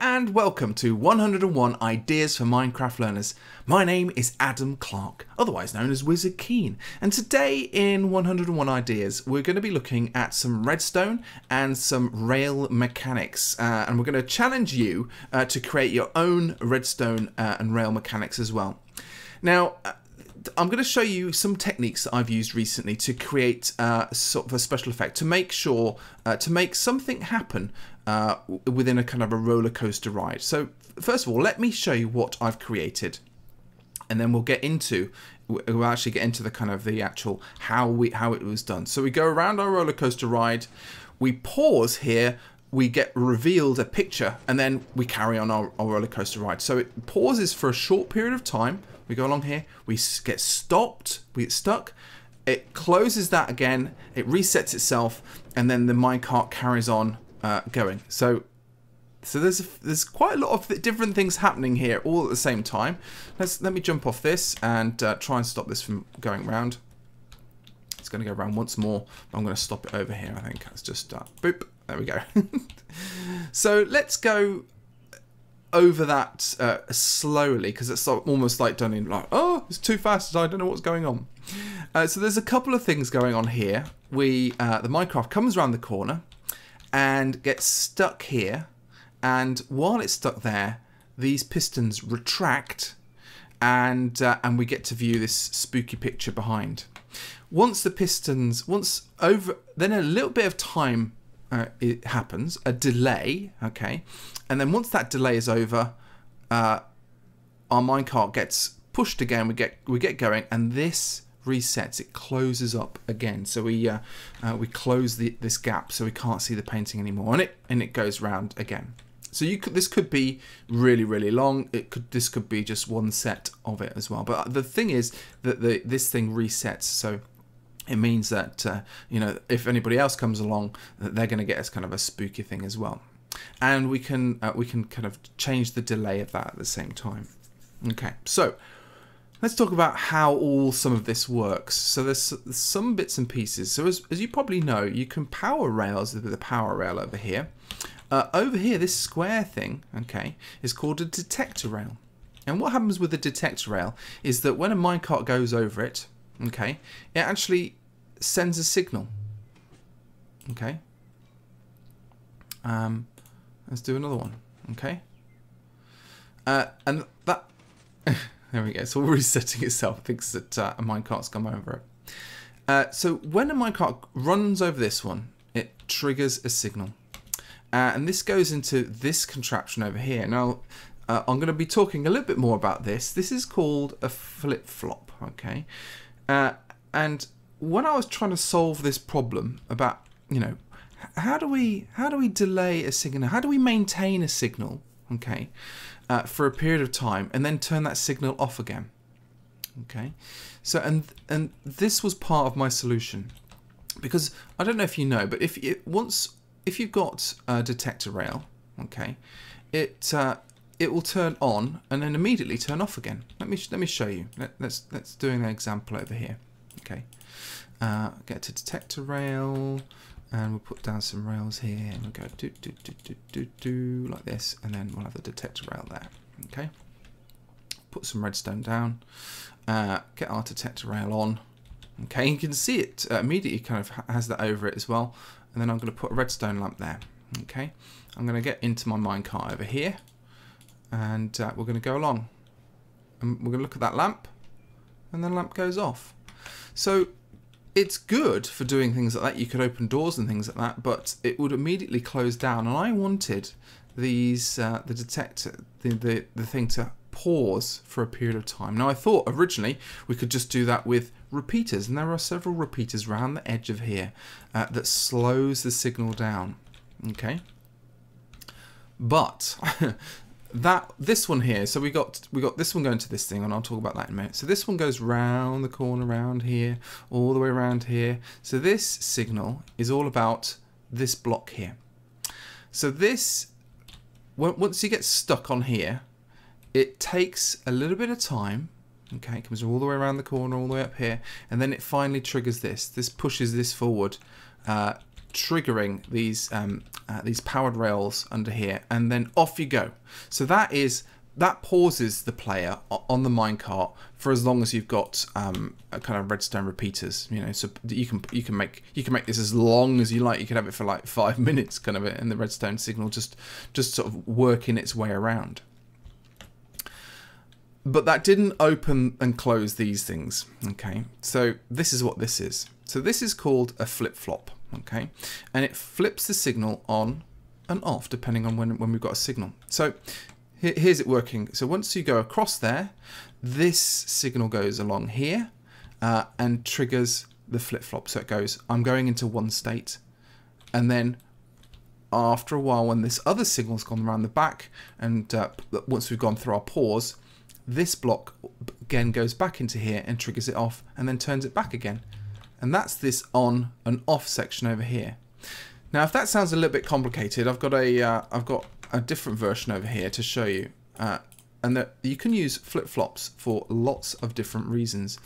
and welcome to 101 Ideas for Minecraft Learners. My name is Adam Clarke, otherwise known as Wizard Keen, and today in 101 Ideas we're going to be looking at some redstone and some rail mechanics, uh, and we're going to challenge you uh, to create your own redstone uh, and rail mechanics as well. Now, uh, I'm going to show you some techniques that I've used recently to create uh, sort of a special effect to make sure uh, to make something happen uh, within a kind of a roller coaster ride. So first of all, let me show you what I've created, and then we'll get into we'll actually get into the kind of the actual how we how it was done. So we go around our roller coaster ride, we pause here. We get revealed a picture and then we carry on our, our roller coaster ride. So it pauses for a short period of time we go along here, we get stopped, we get stuck, it closes that again, it resets itself, and then the minecart carries on uh, going. So so there's there's quite a lot of different things happening here all at the same time. Let's let me jump off this and uh, try and stop this from going round. It's going to go around once more. I'm going to stop it over here. I think it's just uh, boop. There we go. so let's go over that uh, slowly because it's almost like done in like oh it's too fast I don't know what's going on. Uh, so there's a couple of things going on here. We uh, the minecart comes around the corner and gets stuck here, and while it's stuck there, these pistons retract, and uh, and we get to view this spooky picture behind. Once the pistons, once over, then a little bit of time uh, it happens, a delay, okay, and then once that delay is over, uh, our minecart gets pushed again. We get we get going, and this resets. It closes up again. So we uh, uh, we close the, this gap, so we can't see the painting anymore, and it and it goes round again. So you could this could be really really long. It could this could be just one set of it as well. But the thing is that the this thing resets. So it means that uh, you know if anybody else comes along, they're going to get us kind of a spooky thing as well and we can uh, we can kind of change the delay of that at the same time. Okay, so let's talk about how all some of this works. So there's, some bits and pieces. So as, as you probably know, you can power rails with the power rail over here. Uh, over here, this square thing, okay, is called a detector rail. And what happens with the detector rail is that when a minecart goes over it, okay, it actually sends a signal. Okay. Um, Let's do another one. Okay. Uh, and that... there we go. It's all resetting itself. It thinks that uh, a minecart's come over it. Uh, so when a minecart runs over this one, it triggers a signal. Uh, and this goes into this contraption over here. Now, uh, I'm going to be talking a little bit more about this. This is called a flip-flop, okay? Uh, and when I was trying to solve this problem about, you know, how do we how do we delay a signal? How do we maintain a signal? Okay, uh, for a period of time and then turn that signal off again. Okay, so and and this was part of my solution because I don't know if you know, but if it once if you've got a detector rail, okay, it uh, it will turn on and then immediately turn off again. Let me let me show you. Let, let's let's do an example over here. Okay, uh, get to detector rail and we'll put down some rails here and we'll go do do do do do do like this. And then we'll have the detector rail there okay? Put some redstone down. Uh, get our detector rail on okay? You can see it uh, immediately kind of has that over it as well. And then I'm going to put a redstone lamp there okay? I'm going to get into my minecart over here. And uh, we're going to go along. And we're going to look at that lamp. And then the lamp goes off. So it's good for doing things like that. You could open doors and things like that, but it would immediately close down. And I wanted these uh, the detector, the, the the thing to pause for a period of time. Now I thought originally we could just do that with repeaters, and there are several repeaters around the edge of here uh, that slows the signal down. Okay, but that this one here so we got we got this one going to this thing and I'll talk about that in a minute. So this one goes round the corner around here all the way around here. So this signal is all about this block here. So this once you get stuck on here it takes a little bit of time okay? It comes all the way around the corner all the way up here and then it finally triggers this. This pushes this forward uh, triggering these um, uh, these powered rails under here, and then off you go. So that is that pauses the player on the minecart for as long as you've got um, a kind of redstone repeaters. You know, so you can you can make you can make this as long as you like. You can have it for like five minutes, kind of, and the redstone signal just just sort of working its way around. But that didn't open and close these things. Okay, so this is what this is. So this is called a flip flop. Okay, and it flips the signal on and off depending on when when we've got a signal. So here's it working. So once you go across there, this signal goes along here uh, and triggers the flip-flop. So it goes, I'm going into one state. And then after a while, when this other signal's gone around the back, and uh, once we've gone through our pause, this block again goes back into here and triggers it off and then turns it back again. And that's this on and off section over here. Now, if that sounds a little bit complicated, I've got a, have uh, got a different version over here to show you. Uh, and that you can use flip-flops for lots of different reasons.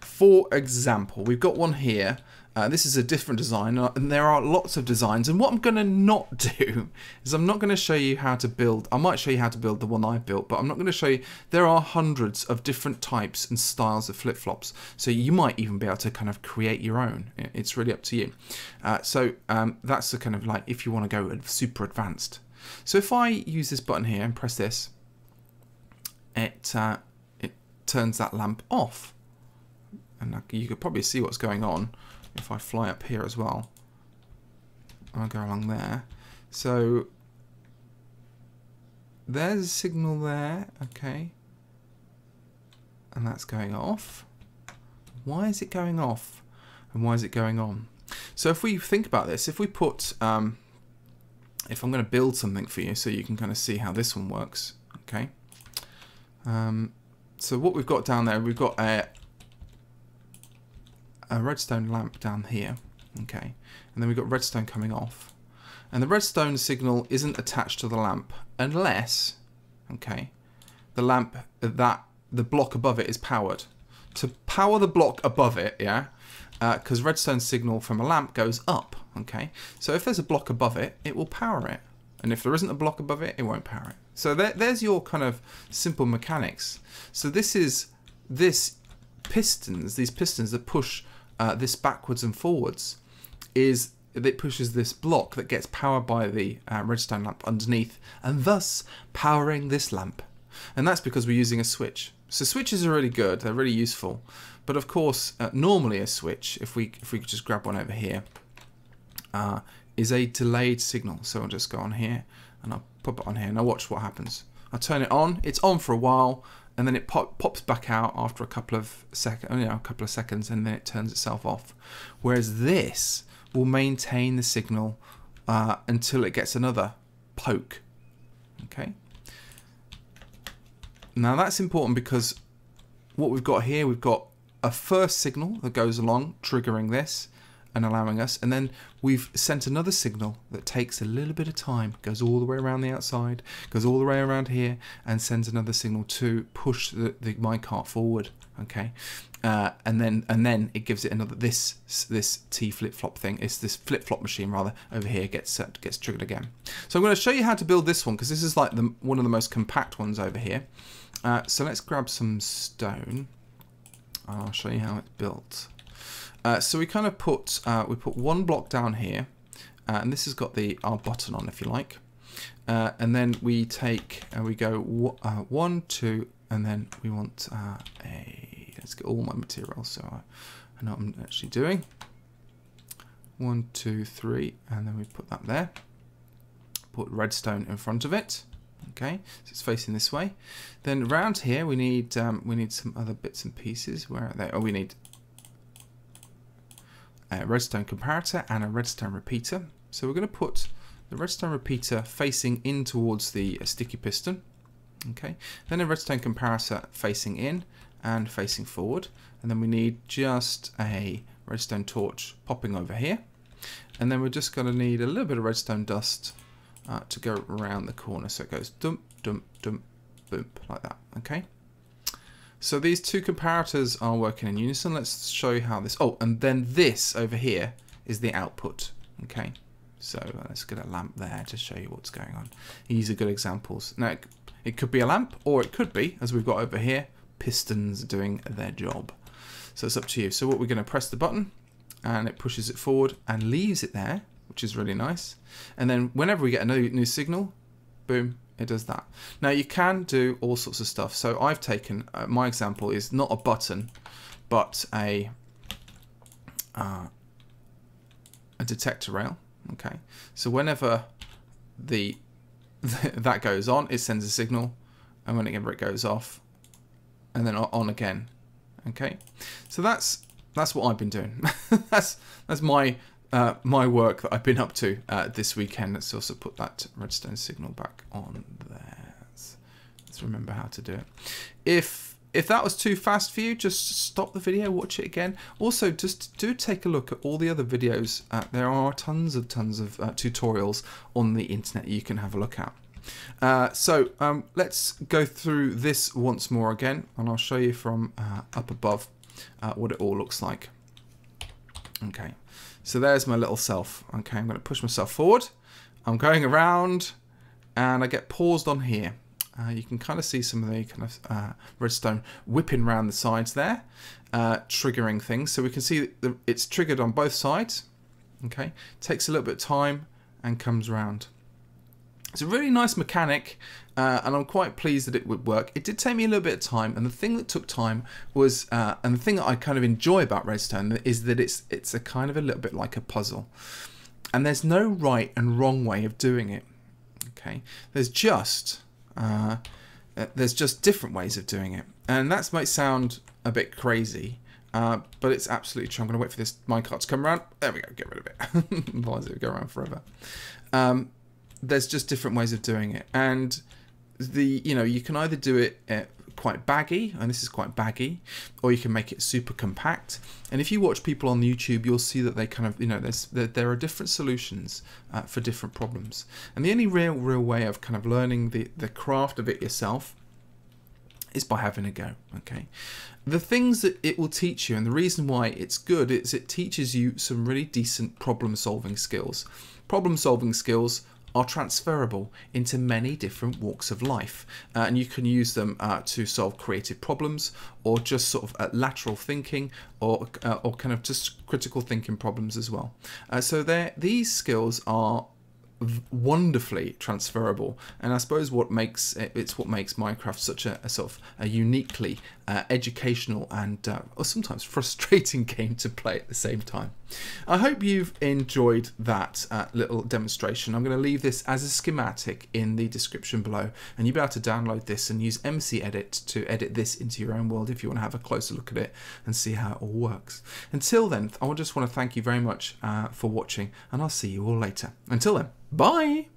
For example, we've got one here. Uh, this is a different design, uh, and there are lots of designs. And what I'm going to not do is I'm not going to show you how to build. I might show you how to build the one I built, but I'm not going to show you. There are hundreds of different types and styles of flip-flops, so you might even be able to kind of create your own. It's really up to you. Uh, so um, that's the kind of like if you want to go super advanced. So if I use this button here and press this, it uh, it turns that lamp off. And you could probably see what's going on if I fly up here as well. I'll go along there. So there's a signal there, okay. And that's going off. Why is it going off? And why is it going on? So if we think about this, if we put um, if I'm going to build something for you so you can kind of see how this one works, okay? Um, so what we've got down there, we've got a, a redstone lamp down here, okay? And then we've got redstone coming off. And the redstone signal isn't attached to the lamp unless, okay, the lamp, that the block above it is powered. To power the block above it, yeah, because uh, redstone signal from a lamp goes up, okay? So if there's a block above it, it will power it. And if there isn't a block above it, it won't power it. So there, there's your kind of simple mechanics. So this is this pistons, these pistons that push uh, this backwards and forwards, is it pushes this block that gets powered by the uh, redstone lamp underneath, and thus powering this lamp. And that's because we're using a switch. So switches are really good, they're really useful. But of course, uh, normally a switch, if we if we could just grab one over here, uh, is a delayed signal. So I'll just go on here and I'll pop it on here. Now watch what happens. I turn it on. It's on for a while, and then it pop, pops back out after a couple of seconds, you know, a couple of seconds, and then it turns itself off. Whereas this will maintain the signal uh, until it gets another poke. Okay. Now that's important because what we've got here, we've got a first signal that goes along, triggering this and allowing us, and then we've sent another signal that takes a little bit of time, goes all the way around the outside, goes all the way around here, and sends another signal to push the, the minecart forward. Okay, uh, and then and then it gives it another this this T flip flop thing. It's this flip flop machine rather over here gets uh, gets triggered again. So I'm going to show you how to build this one because this is like the one of the most compact ones over here. Uh, so let's grab some stone. I'll show you how it's built. Uh, so we kind of put uh, we put one block down here, uh, and this has got the our button on, if you like. Uh, and then we take and we go uh, one, two, and then we want a. Let's get all my materials so I, I know what I'm actually doing. One, two, three, and then we put that there. Put redstone in front of it. Okay, so it's facing this way. Then around here we need um, we need some other bits and pieces. Where are they? Oh, we need a redstone comparator and a redstone repeater. So we're going to put the redstone repeater facing in towards the sticky piston. Okay, then a redstone comparator facing in and facing forward, and then we need just a redstone torch popping over here, and then we're just going to need a little bit of redstone dust uh, to go around the corner. So it goes dump, dump, dump, boom, like that. Okay. So these two comparators are working in unison. Let's show you how this. Oh, and then this over here is the output. Okay, so let's get a lamp there to show you what's going on. These are good examples. Now, it, could be a lamp, or it could be, as we've got over here, pistons doing their job. So it's up to you. So what we're going to press the button, and it pushes it forward and leaves it there, which is really nice. And then whenever we get a new, new signal, boom, it does that. Now you can do all sorts of stuff. So I've taken, uh, my example is not a button, but a, uh, a detector rail. Okay, so whenever the that goes on, it sends a signal, and whenever it goes off, and then on again. Okay, so that's that's what I've been doing. that's that's my uh, my work that I've been up to uh, this weekend. Let's also put that redstone signal back on there. Let's, remember how to do it. If if that was too fast for you, just stop the video, watch it again. Also, just do take a look at all the other videos. Uh, there are tons of tons of uh, tutorials on the internet you can have a look at. Uh, so um, let's go through this once more again, and I'll show you from uh, up above uh, what it all looks like. Okay, so there's my little self. Okay, I'm going to push myself forward. I'm going around, and I get paused on here. Uh, you can kind of see some of the kind of uh, redstone whipping around the sides there, uh, triggering things. So we can see it's triggered on both sides. Okay, takes a little bit of time and comes around. It's a really nice mechanic, uh, and I'm quite pleased that it would work. It did take me a little bit of time, and the thing that took time was, uh, and the thing that I kind of enjoy about Redstone is that it's it's a kind of a little bit like a puzzle, and there's no right and wrong way of doing it. Okay, there's just uh, uh, there's just different ways of doing it. And that might sound a bit crazy, uh, but it's absolutely true. I'm going to wait for this minecart to come around. There we go, get rid of it. Otherwise it would go around forever. Um, there's just different ways of doing it. And the you know you can either do it quite baggy, and this is quite baggy, or you can make it super compact. And if you watch people on YouTube, you'll see that they kind of, you know, there's there, there are different solutions uh, for different problems. And the only real, real way of kind of learning the, the craft of it yourself is by having a go, okay? The things that it will teach you, and the reason why it's good, is it teaches you some really decent problem solving skills. Problem solving skills are transferable into many different walks of life uh, and you can use them uh, to solve creative problems or just sort of uh, lateral thinking or, uh, or kind of just critical thinking problems as well. Uh, so these skills are wonderfully transferable and I suppose what makes it, it's what makes Minecraft such a, a sort of a uniquely uh, educational and uh, or sometimes frustrating game to play at the same time. I hope you've enjoyed that uh, little demonstration. I'm going to leave this as a schematic in the description below and you'll be able to download this and use MCEdit to edit this into your own world if you want to have a closer look at it and see how it all works. Until then, I just want to thank you very much uh, for watching and I'll see you all later. Until then, Bye!